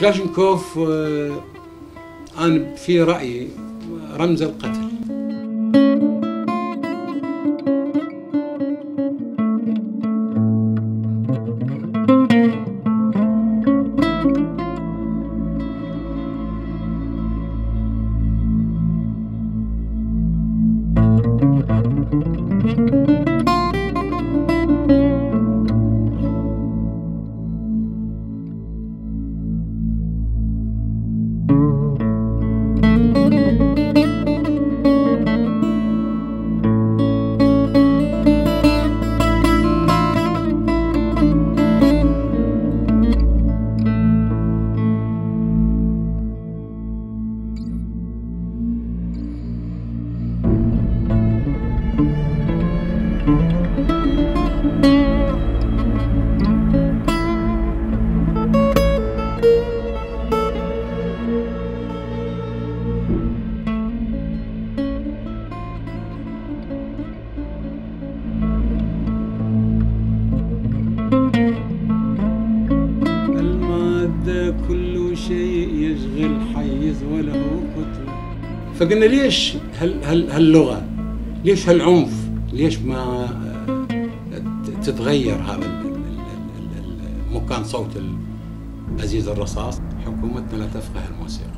كلاشنكوف آه، أنا في رأيي رمز القتل. المادة كل شيء يشغل حيز وله فقلنا ليش هال هال هاللغة؟ ليش هالعنف؟ ليش ما آه، تتغير هذا مكان صوت عزيز الرصاص؟ حكومتنا لا تفقه الموسيقى.